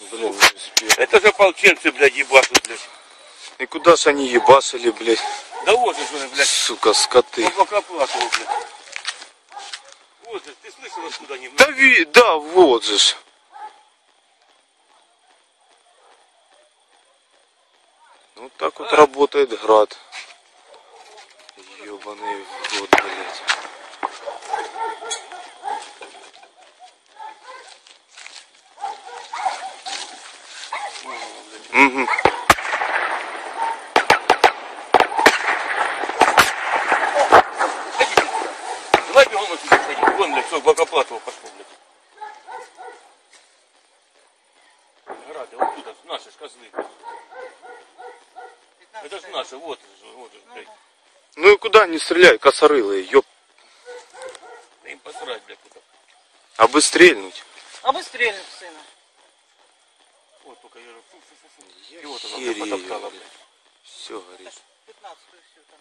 Блин. Это же ополченцы, блядь, ебашут, блядь. И куда ж они ебашили, блядь? Да вот же, же, блядь, Сука, скоты. по Бокоплатову, блядь. Вот же, ты слышал, откуда они? Да, ви, да, вот же ж. Вот так вот работает град. Ёбаный рот, блядь. Угу. Давай бегом отсюда сходить. Вон, блядь, все, Бокоплатово пошло, блядь. Грады, вот туда, наши ж козлы. Это же наши, вот, вот, блядь. Ну и куда не стреляй, косорылые, ёб. Да им посрать, блядь, куда. А бы стрельнуть. А вы стрельнуть в сына. Вот, только я... Фу, фу, фу, фу. И вот она, потоптала, блядь. Все горит. 15 все там?